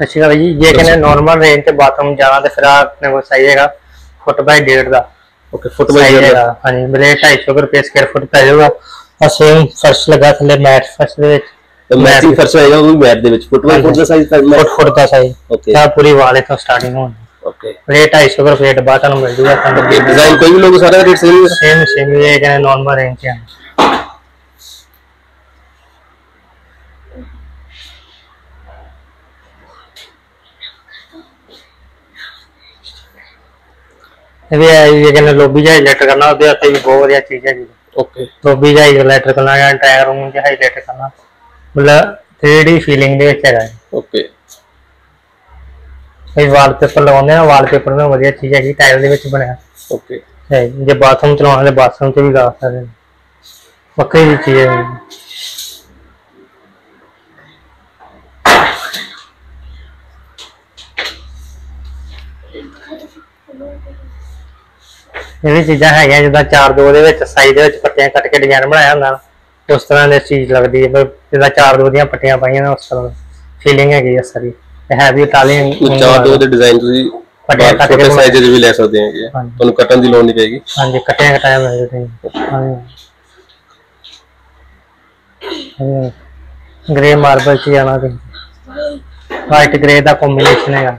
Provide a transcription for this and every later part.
अच्छा भाई ये कहने नॉर्मल रेंज ते बाथरूम जाना ते फिर आपने को चाहिए का फुट बाय डेढ़ दा ओके फुट बाय डेढ़ दा हाँ जी मेरे 250 रुपए स्क्वायर फुट पै जाएगा और सेम फर्श लगा थले मैट फर्श दे विच तो मैट ही फर्श आएगा वो मैट दे विच फुट बाय फुट दा साइज़ पै फुट फुट दा साइज़ ओके क्या पूरी वाले तो स्टार्टिंग हो ओके रेट 250 रुपए रेट बाद मिल जाएगा डिज़ाइन कोई भी लोग सारा रेट सेम सेम सेम ये कहने नॉर्मल रेंज है ਇਹ ਵੀ ਕਹਿੰਦੇ ਲੋਬੀ ਜਾਂ ਇਲੈਕਟਰ ਕਰਨਾ ਉਹਦੇ ਉੱਤੇ ਵੀ ਬਹੁਤ ਵਧੀਆ ਚੀਜ਼ ਹੈਗੀ। ਓਕੇ ਲੋਬੀ ਜਾਂ ਇਲੈਕਟਰ ਕਰਨਾ ਜਾਂ ਟਾਇਰ ਰੂਮ ਜਾਂ ਹਾਈਲਾਈਟ ਕਰਨਾ ਮਤਲਬ 3D ਫੀਲਿੰਗ ਦੇ ਵਿੱਚ ਹੈਗਾ। ਇਹ। ਓਕੇ ਇਹ ਵਾਲਪੇਪਰ ਲਗਾਉਂਦੇ ਆ ਵਾਲਪੇਪਰ ਨਾਲ ਵਧੀਆ ਚੀਜ਼ ਹੈਗੀ ਟਾਇਲ ਦੇ ਵਿੱਚ ਬਣਿਆ। ਓਕੇ ਹੈ ਜੇ ਬਾਥਰੂਮ ਚਲਾਉਣਾ ਤੇ ਬਾਥਰੂਮ 'ਚ ਵੀ ਲਾ ਸਕਦੇ ਵੱਖਰੀ ਚੀਜ਼ ਹੈ। ਇਹ ਵੀ ਚੀਜ਼ਾਂ ਹੈਗੀਆਂ ਜਿੱਦਾਂ ਚਾਰ ਦੋ ਦੇ ਵਿੱਚ ਸਾਈਜ਼ ਦੇ ਵਿੱਚ ਪੱਟੀਆਂ ਕੱਟ ਕੇ ਡਿਜ਼ਾਈਨ ਬਣਾਇਆ ਹੁੰਦਾ ਉਸ ਤਰ੍ਹਾਂ ਦੀ ਚੀਜ਼ ਲੱਗਦੀ ਹੈ ਜਿੱਦਾਂ ਚਾਰ ਦੋ ਦੀਆਂ ਪੱਟੀਆਂ ਪਾਈਆਂ ਨੇ ਉਸ ਤਰ੍ਹਾਂ ਫੀਲਿੰਗ ਹੈਗੀ ਹੈ ਸਾਰੀ ਇਹ ਹੈ ਵੀ ਇਟਾਲੀਅਨ ਚਾਰ ਦੋ ਦੇ ਡਿਜ਼ਾਈਨ ਤੁਸੀਂ ਵੱਡੇ ਕੱਟ ਕੇ। ਸਾਈਜ਼ ਦੇ ਵੀ ਲੈ ਸਕਦੇ ਹੈਗੇ ਆ। ਤੁਹਾਨੂੰ ਕੱਟਣ ਦੀ ਲੋੜ ਨਹੀਂ ਪਏਗੀ। ਹਾਂਜੀ ਕਟਿਆ ਕਟਾਇਆ ਮਿਲ ਨੇ ਹਾਂਜੀ। ਗ੍ਰੇ ਮਾਰਬਲ ਚ ਜਾਣਾ ਤੇ ਵਾਈਟ ਗ੍ਰੇ ਦਾ ਕੰਬੀਨੇਸ਼ਨ ਹੈਗਾ।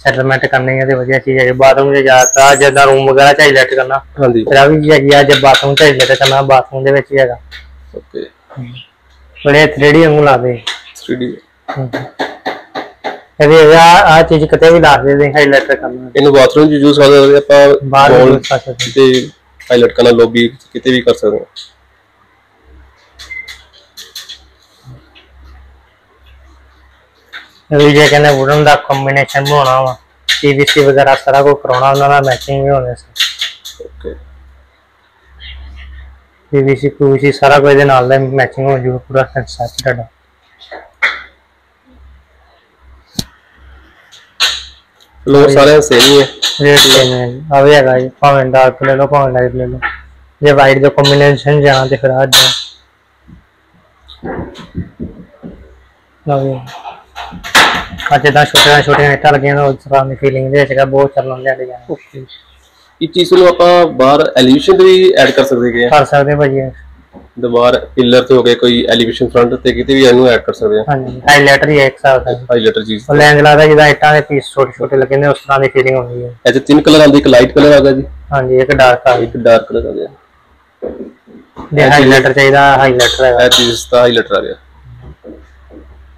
ਸੈਟਲਮੈਂਟ ਕਰਨੀ ਹੈ ਤੇ ਵਧੀਆ ਚੀਜ਼ ਹੈ ਬਾਥਰੂਮ 'ਚ ਜ਼ਿਆਦਾ ਜਿੱਦਾਂ ਰੂਮ ਵਗੈਰਾ 'ਚ ਹਾਈਲਾਈਟ ਕਰਨਾ। ਹਾਂਜੀ। ਫਿਰ ਆ ਵੀ ਚੀਜ਼ ਹੈਗੀ ਆ ਜੇ ਬਾਥਰੂਮ 'ਚ ਹਾਈਲਾਈਟ ਕਰਨਾ ਬਾਥਰੂਮ ਦੇ ਵਿੱਚ ਹੀ ਹੈਗਾ। ਓਕੇ। ਬੜੇ 3D ਵਾਂਗੂ ਲਾਦੇ 3D ਇਹ ਵੀ ਆ ਆ ਚੀਜ਼ ਕਿਤੇ ਵੀ ਲਾ ਦੇ ਹਾਈਲਾਈਟ ਕਰਨਾ। ਇਹਨੂੰ ਬਾਥਰੂਮ 'ਚ ਯੂਜ਼ ਕਰ ਸਕਦੇ ਆਪਾਂ ਬਾਹਰ ਵੀ ਕਰ ਸਕਦੇ ਤੇ ਹਾਈਲਾਈਟ ਕਰਨਾ ਲੌਬੀ ਕਿਤੇ ਵੀ ਕਰ ਸਕਦੇ ਹਾਂ ਵੀ ਜੇ ਕਹਿੰਦੇ ਵੁਡਨ ਦਾ ਕੰਬੀਨੇਸ਼ਨ ਬਣਾਉਣਾ ਵਾ PVC ਵਗੈਰਾ ਸਾਰਾ ਕੁਝ ਕਰਾਉਣਾ ਉਹਨਾਂ ਨਾਲ ਮੈਚਿੰਗ ਵੀ ਹੋਣੇ ਸੀ ਓਕੇ PVC PVC ਸਾਰਾ ਕੁਝ ਇਹਦੇ ਨਾਲ ਦਾ ਮੈਚਿੰਗ ਹੋ ਜੂਗਾ ਪੂਰਾ ਸੈਟ ਤੁਹਾਡਾ ਫਲੋਰ ਸਾਰੇ ਸੇਮ ਹੀ ਹੈ ਰੇਟ ਲੈਣੇ ਆ ਵੀ ਹੈਗਾ ਜੀ ਭਾਵੇਂ ਡਾਰਕ ਲੈ ਲਓ ਭਾਵੇਂ ਲਾਈਟ ਲੈ ਲਓ ਜੇ ਵਾਈਟ ਦਾ ਕੰਬੀਨੇਸ਼ਨ ਜਾਣਾ ਤੇ ਫਿਰ ਆ ਜਾ ਲਓ ਅੱਜ ਤਾਂ ਛੋਟੀਆਂ ਛੋਟੀਆਂ ਇੱਟਾਂ ਲੱਗੀਆਂ ਨੇ ਉਸ ਤਰ੍ਹਾਂ ਦੀ ਫੀਲਿੰਗ ਦੇ ਵਿੱਚ ਬਹੁਤ ਚੱਲਣ ਲਿਆ ਓਕੇ ਇਹ ਚੀਜ਼ ਨੂੰ ਆਪਾਂ ਬਾਹਰ ਐਲੀਵੇਸ਼ਨ ਤੇ ਵੀ ਐਡ ਕਰ ਸਕਦੇ ਆ? ਕਰ ਸਕਦੇ ਭਾਜੀ ਇਹ। ਦੁਬਾਰ ਪਿਲਰ ਤੇ ਹੋ ਗਿਆ ਕੋਈ ਐਲੀਵੇਸ਼ਨ ਫਰੰਟ ਤੇ ਕਿਤੇ ਵੀ ਇਹਨੂੰ ਐਡ ਕਰ ਸਕਦੇ ਆ? ਹਾਂਜੀ ਹਾਈਲਾਈਟਰ ਹੀ ਹੈ ਇੱਕ ਹਿਸਾਬ ਦਾ। ਹਾਈਲਾਈਟਰ ਚੀਜ਼। ਉਹ ਲੈਂਜ ਲੱਗਦਾ ਜਿੱਦਾਂ ਇੱਟਾਂ ਦੇ ਪੀਸ ਛੋਟੇ ਛੋਟੇ ਲੱਗੇ ਨੇ ਉਸ ਤਰ੍ਹਾਂ ਦੀ ਫੀਲਿੰਗ ਹੁੰਦੀ ਹੈ। ਇਹ ਤਿੰਨ ਕਲਰ ਆਉਂਦੇ ਇੱਕ ਲਾਈਟ ਕਲਰ ਆ ਗਿਆ ਜੀ। ਹਾਂਜੀ ਇੱਕ ਡਾਰਕ ਆ ਇੱਕ ਡਾਰਕ ਕਲਰ ਆ। ਗਿਆ ਜੇ ਹਾਈਲਾਈਟਰ ਚਾਹੀਦਾ ਹਾਈਲਾਈਟਰ ਹੈਗਾ। ਇਹ ਚੀਜ਼ ਦਾ ਹਾਈਲਾਈਟਰ ਆ ਗਿਆ।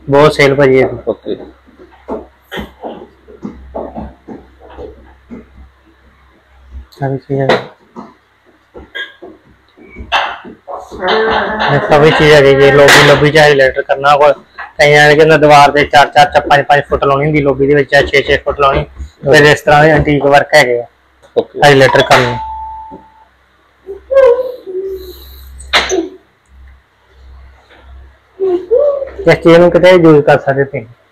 ਬਹੁਤ ਸੇਲ ਭਾਜੀ ਇਹ। ਓਕੇ ਸਾਰੀ ਚੀਜ਼ਾਂ ਇਹ ਸਭੀ ਚੀਜ਼ਾਂ ਦੀ ਜੇ ਲੋਬੀ ਲੋਬੀ ਚ ਹਾਈਲਾਈਟਰ ਕਰਨਾ ਕੋਲ ਕਈਆਂ ਨੇ ਕਹਿੰਦਾ ਦੀਵਾਰ ਤੇ 4 4 ਜਾਂ 5 5 ਫੁੱਟ ਲਾਉਣੀ ਹੁੰਦੀ ਲੋਬੀ ਦੇ ਵਿੱਚ ਜਾਂ 6 6 ਫੁੱਟ ਲਾਉਣੀ ਫਿਰ ਇਸ ਤਰ੍ਹਾਂ ਦੇ ਐਂਟੀਕ ਵਰਕ ਹੈਗੇ ਆ ਓਕੇ ਹਾਈਲਾਈਟਰ ਕਰਨੇ ਇਸ ਚੀਜ਼ ਨੂੰ ਕਿਤੇ ਯੂਜ਼ ਕਰ ਸਕਦੇ ਤੁਸੀਂ ਓਕੇ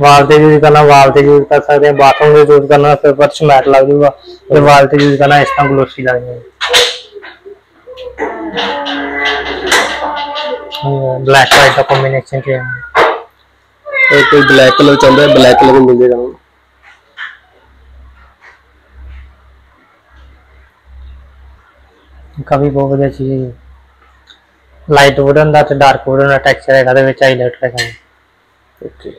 ਵਾਲ ਤੇ ਯੂਜ਼ ਕਰਨਾ ਵਾਲ ਤੇ ਯੂਜ਼ ਕਰ ਸਕਦੇ ਹਾਂ ਬਾਥਰੂਮ ਦੇ ਯੂਜ਼ ਕਰਨਾ ਫਿਰ ਫਰਸ਼ ਮੈਟ ਲੱਗ ਜੂਗਾ ਤੇ ਵਾਲ ਤੇ ਯੂਜ਼ ਕਰਨਾ ਇਸ ਤਰ੍ਹਾਂ ਗਲੋਸੀ ਲੱਗ ਜਾਏਗੀ ਬਲੈਕ ਵਾਈਟ ਦਾ ਕੰਬੀਨੇਸ਼ਨ ਤੇ ਇਹ ਕੋਈ ਬਲੈਕ ਕਲਰ ਚਾਹੁੰਦਾ ਹੈ ਬਲੈਕ ਕਲਰ ਮਿਲ ਜਾਏਗਾ ਉਹਨੂੰ ਕਾਫੀ ਬਹੁਤ ਵਧੀਆ ਚੀਜ਼ ਹੈ ਲਾਈਟ ਵੁਡਨ ਦਾ ਤੇ ਡਾਰਕ ਵੁਡਨ ਦਾ ਟੈਕਸਚਰ ਹੈਗਾ ਦੇ ਵਿੱਚ ਹਾਈਲਾਈਟ ਹੈਗਾ ਓਕੇ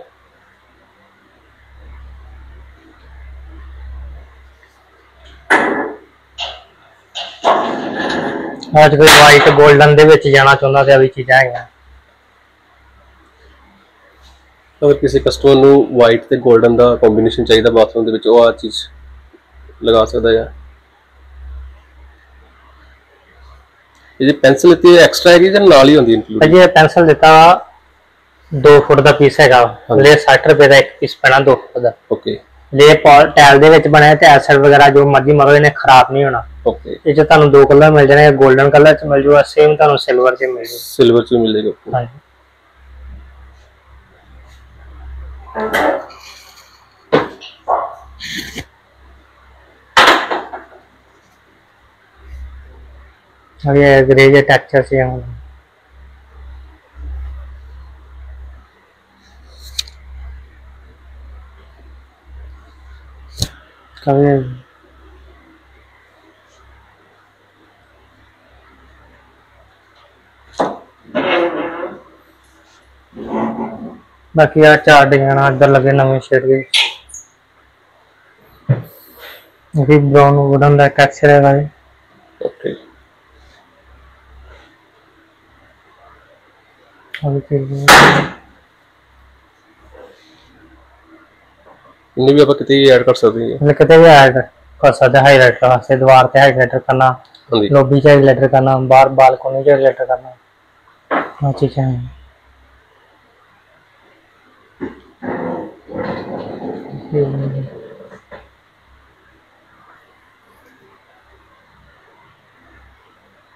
ਅੱਜ ਕੋਈ ਵਾਈਟ 골ਡਨ ਦੇ ਵਿੱਚ ਜਾਣਾ ਚਾਹੁੰਦਾ ਤੇ ਆ ਵੀ ਚੀਜ਼ਾਂ ਹੈਗੀਆਂ। ਅਗਰ ਕਿਸੇ ਕਸਟਮਰ ਨੂੰ ਵਾਈਟ ਤੇ 골ਡਨ ਦਾ ਕੰਬੀਨੇਸ਼ਨ ਚਾਹੀਦਾ ਬਾਥਰੂਮ ਦੇ ਵਿੱਚ ਉਹ ਆ ਚੀਜ਼ ਲਗਾ ਸਕਦਾ ਹੈ ਇਹ ਪੈਨਸਲ ਹੈ ਐਕਸਟਰਾ ਹੈਗੀ ਜਾਂ ਨਾਲ ਹੀ ਹੁੰਦੀ ਇਨਕਲੂਡ ਇਹ ਪੈਨਸਲ ਦਿੱਤਾ 2 ਫੁੱਟ ਦਾ ਪੀਸ ਹੈਗਾ ਲੈ 60 ਰੁਪਏ ਦਾ ਇੱਕ ਪੀਸ ਪੈਣਾ 2 ਫੁੱਟ ਦਾ। ਓਕੇ ਲੈ ਟੈਲ ਦੇ ਵਿੱਚ ਬਣਿਆ ਤੇ ਐਸਲ ਵਗੈਰਾ ਜੋ ਮਰਜ਼ੀ ਮਾਰੋ ਇਹਨੇ ਖਰਾਬ ਨਹੀਂ ਹੋਣਾ। ਓਕੇ ਇਹ ਚ ਤੁਹਾਨੂੰ ਦੋ ਕਲਰ ਮਿਲ ਜਾਣਗੇ 골ਡਨ ਕਲਰ ਚ ਮਿਲ ਜੂਗਾ ਸੇਮ ਤੁਹਾਨੂੰ ਸਿਲਵਰ ਚ ਮਿਲ ਜੂਗਾ ਸਿਲਵਰ ਚ ਮਿਲ ਜਾਏਗਾ ਆਪਕੋ ਹਾਂਜੀ और ये ग्रे के टेक्सचर से हम कभी बाकी यार चार डिज़ाइन अंदर लगे नवे शेड के। भी ब्राउन वुडन का एक्सर है भाई ओके इन्हें भी आप कितने ऐड कर सकते हैं? कितने भी ऐड कर सकते हैं हाईलाइट वास्ते दीवार पे हाईलाइट करना लॉबी चाहिए लेटर करना बाहर बालकोनी चाहिए लेटर करना। हाँ ठीक है।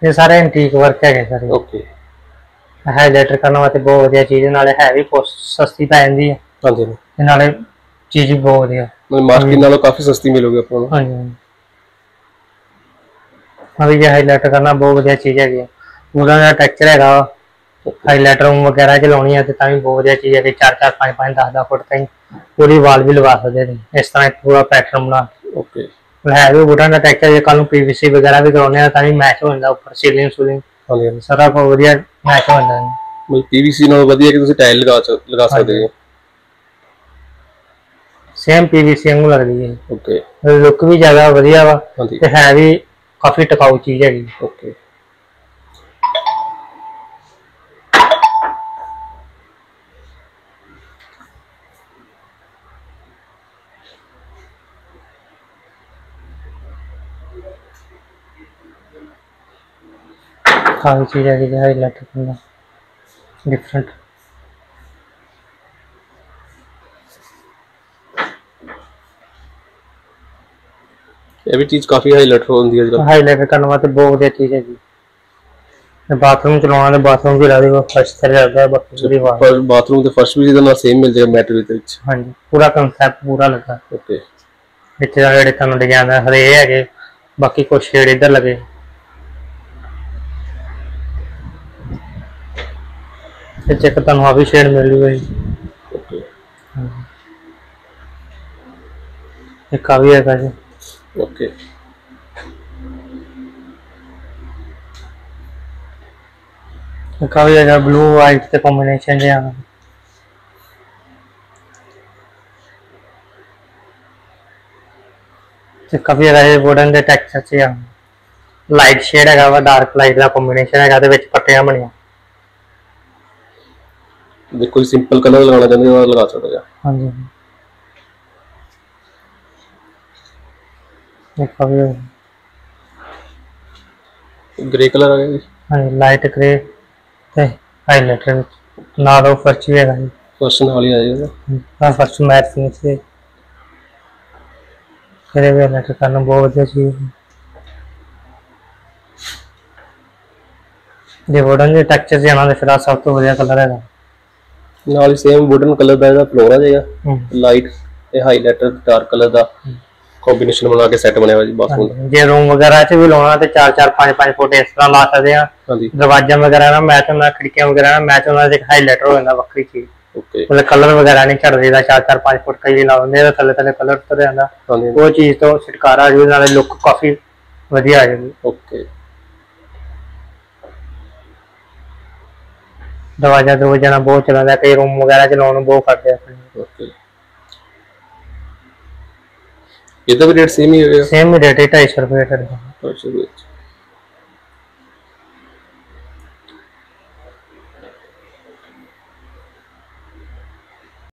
ਇਹ ਸਾਰੇ ਐਂਟੀਕ ਵਰਕ ਹੈਗੇ ਸਾਰੇ ਓਕੇ ਹਾਈਲਾਈਟਰ ਕਰਨ ਵਾਸਤੇ ਬਹੁਤ ਵਧੀਆ ਚੀਜ਼ ਹੈ, ਨਾਲੇ ਹੈ ਵੀ ਕੋਸਟ ਸਸਤੀ ਪੈ ਜਾਂਦੀ ਹੈ ਹਾਂਜੀ ਤੇ ਨਾਲੇ ਚੀਜ਼ ਵੀ ਬਹੁਤ ਵਧੀਆ ਮਤਲਬ ਮਾਰਕੀਟ ਨਾਲੋਂ ਕਾਫੀ ਸਸਤੀ ਮਿਲੋਗੇ ਆਪਾਂ ਨੂੰ ਹਾਂਜੀ ਹਾਂਜੀ ਅਭੀ ਇਹ ਹਾਈਲਾਈਟਰ ਕਰਨਾ ਬਹੁਤ ਵਧੀਆ ਚੀਜ਼ ਹੈਗੀ ਹੈ ਉਹਦਾ ਜਿਹੜਾ ਟੈਕਸਚਰ ਹੈਗਾ ਹਾਈਲਾਈਟਰ ਵਗੈਰਾ ਚ ਲਾਉਣੀ ਹੈ ਤੇ ਤਾਂ ਵੀ ਬਹੁਤ ਵਧੀਆ ਚੀਜ਼ ਹੈ ਕਿ 4 4 5 5 10 10 ਫੁੱਟ ਤਾਈਂ ਪੂਰੀ ਵਾਲ ਵੀ ਲਗਾ ਸਕਦੇ ਨੇ ਇਸ ਤਰ੍ਹਾਂ ਇੱਕ ਪੂਰਾ ਪੈਟਰਨ ਬਣਾ। ਓਕੇ ਹੈ ਵੀ ਵੁਡਨ ਦਾ ਟੈਕਸਚਰ ਜੇ ਕੱਲ ਨੂੰ ਪੀਵੀਸੀ ਵਗੈਰਾ ਵੀ ਕਰਾਉਣੇ ਆ ਤਾਂ ਵੀ ਮੈਚ ਹੋ ਜਾਂਦਾ ਉੱਪਰ ਸੀਲਿੰਗ ਸੂਲਿੰਗ ਸਾਰਾ ਬਹੁਤ ਵਧੀਆ ਮੈਚ ਹੋ ਜਾਂਦਾ। ਮਤਲਬ ਪੀਵੀਸੀ ਨਾਲੋਂ ਵਧੀਆ ਕਿ ਤੁਸੀਂ ਟਾਇਲ ਲਗਾ ਲਗਾ ਸਕਦੇ ਹੋ? ਸੇਮ ਪੀਵੀਸੀ ਵਾਂਗੂ ਲੱਗਦੀ ਹੈ। ਓਕੇ ਲੁੱਕ ਵੀ ਜ਼ਿਆਦਾ ਵਧੀਆ ਵਾ ਤੇ ਹੈ ਵੀ ਕਾਫੀ ਟਿਕਾਊ ਚੀਜ਼ ਹੈਗੀ। ਓਕੇ ਹਾਈਲਾਈਟ ਕਰਨਾ ਡਿਫਰੈਂਟ ਇਹ ਵੀ ਚੀਜ਼ ਕਾਫੀ ਹਾਈਲਾਈਟ ਹੁੰਦੀ ਹੈ ਜਿਹੜਾ ਹਾਈਲਾਈਟ ਕਰਨ ਵਾਸਤੇ ਬਹੁਤ ਵਧੀਆ ਚੀਜ਼ ਹੈਗੀ ਤੇ ਬਾਥਰੂਮ ਚਲਾਉਣਾ ਤੇ ਬਾਥਰੂਮ ਵੀ ਲਾ ਦੇਗਾ ਫਰਸ਼ ਤੇ ਲੱਗਦਾ ਬਾਕੀ ਪਰ ਬਾਥਰੂਮ ਤੇ ਫਰਸ਼ ਵੀ ਇਹਦੇ ਨਾਲ ਸੇਮ ਮਿਲ ਜਾਏਗਾ ਮੈਟਰ ਦੇ ਵਿੱਚ। ਹਾਂਜੀ ਪੂਰਾ ਕਨਸੈਪਟ ਪੂਰਾ ਲੱਗਾ। ਓਕੇ ਦਾ ਜਿਹੜੇ ਤੁਹਾਨੂੰ ਡਿਜ਼ਾਈਨ ਹੈ ਹਰੇ ਹੈਗੇ ਬਾਕੀ ਕੁਝ ਸ਼ੇਡ ਇੱਧਰ ਲੱਗੇ। ਚੈੱਕ ਤੁਹਾਨੂੰ ਆ ਵੀ ਸ਼ੇਡ ਮਿਲ ਜੂਗਾ ਜੀ ਓਕੇ ਇੱਕ ਆ ਵੀ ਹੈਗਾ ਜੀ ਓਕੇ ਇੱਕ ਆ ਵੀ ਹੈਗਾ ਬਲੂ ਵਾਈਟ ਤੇ ਕੰਬੀਨੇਸ਼ਨ ਜਿਹਾ ਤੇ ਕਾਫੀ ਹੈਗਾ ਇਹ ਵੁਡਨ ਦੇ ਟੈਕਸਚਰ ਚ ਆ ਲਾਈਟ ਸ਼ੇਡ ਹੈਗਾ ਵਾ ਡਾਰਕ ਲਾਈਟ ਦਾ ਕੰਬੀਨੇਸ਼ਨ ਹੈਗਾ ਤੇ ਵਿੱਚ ਪੱਟੀਆਂ ਬਣੀਆਂ ਜੇ ਕੋਈ ਸਿੰਪਲ ਕਲਰ ਲਗਾਉਣਾ ਚਾਹੁੰਦੇ ਹੋ ਉਹ ਲਗਾ ਸਕਦੇ ਹੋ ਹਾਂਜੀ ਇੱਕ ਆ ਵੀ ਹੈਗਾ। ਗ੍ਰੇ ਕਲਰ ਆ ਗਿਆ ਜੀ ਹਾਂਜੀ ਲਾਈਟ ਗ੍ਰੇ ਤੇ ਹਾਈਲਾਈਟਰ ਵਿੱਚ ਨਾਲ ਉਹ ਫਰਸ਼ ਵੀ ਹੈਗਾ ਜੀ ਫਰਸ਼ ਨਾਲ ਹੀ ਆ ਜਾਏਗਾ ਆ ਫਰਸ਼ ਮੈਟ ਫਿਨਿਸ਼ ਦੇ ਕਰੇ ਵੇ ਹਾਈਲਾਈਟਰ ਕਰਨਾ ਬਹੁਤ ਵਧੀਆ ਚੀਜ਼ ਹੈ ਜੇ ਵੁਡਨ ਦੇ ਟੈਕਸਚਰ ਜਾਣਾ ਤੇ ਫਿਰ ਆਹ ਸਭ ਤੋਂ ਵਧੀਆ ਕਲਰ ਹੈਗਾ ਨਾਲ ਹੀ ਸੇਮ ਵੁਡਨ ਕਲਰ ਦਾ ਇਹਦਾ ਫਲੋਰ ਆ ਜਾਏਗਾ ਹਮ। ਲਾਈਟ ਤੇ ਹਾਈਲਾਈਟਰ ਡਾਰਕ ਕਲਰ ਦਾ ਕੰਬੀਨੇਸ਼ਨ ਬਣਾ ਕੇ ਸੈੱਟ ਬਣਿਆ ਹੋਇਆ ਜੀ ਬਾਥਰੂਮ ਦਾ ਹਾਂਜੀ। ਜੇ ਰੂਮ ਵਗੈਰਾ 'ਚ ਵੀ ਲਾਉਣਾ ਤੇ 4 4 5 5 ਫੁੱਟ ਇਸ ਤਰ੍ਹਾਂ ਲਾ ਸਕਦੇ ਆ ਹਾਂਜੀ ਦਰਵਾਜ਼ਾ ਵਗੈਰਾ ਨਾਲ ਮੈਚ ਹੁੰਦਾ ਖਿੜਕੀਆਂ ਵਗੈਰਾ ਨਾਲ ਮੈਚ ਹੁੰਦਾ ਤੇ ਇੱਕ ਹਾਈਲਾਈਟਰ ਹੋ ਜਾਂਦਾ ਵੱਖਰੀ ਚੀਜ਼ ਓਕੇ ਉਹਦੇ ਕਲਰ ਵਗੈਰਾ ਨਹੀਂ ਝੜਦੇ ਦਾ 4 4 5 ਫੁੱਟ ਕਈ ਲਾ ਦਿੰਦੇ ਆ ਥੱਲੇ ਥੱਲੇ ਕਲਰ ਉਤਰ ਜਾਂਦਾ ਹਾਂਜੀ ਉਹ ਚੀਜ਼ ਤੋਂ ਛੁਟਕਾਰਾ ਆ ਜੂ ਨਾਲੇ ਲੁੱਕ ਕਾਫੀ ਵਧੀਆ ਆ ਜਾਊਗੀ ਓਕੇ ਦਰਵਾਜ਼ਾ ਦਰਵਾਜ਼ਾ ਨਾਲ ਬਹੁਤ ਚੱਲਦਾ ਕਈ ਰੂਮ ਵਗੈਰਾ ਚ ਲਾਉਣ ਨੂੰ ਬਹੁਤ ਕਰਦੇ ਆ ਓਕੇ ਇਹਦਾ ਵੀ ਰੇਟ ਸੇਮ ਹੀ ਹੋਏਗਾ ਸੇਮ ਰੇਟ ਹੈ 250 ਰੁਪਏ ਕਰਦਾ ਦੇ ਵਿੱਚ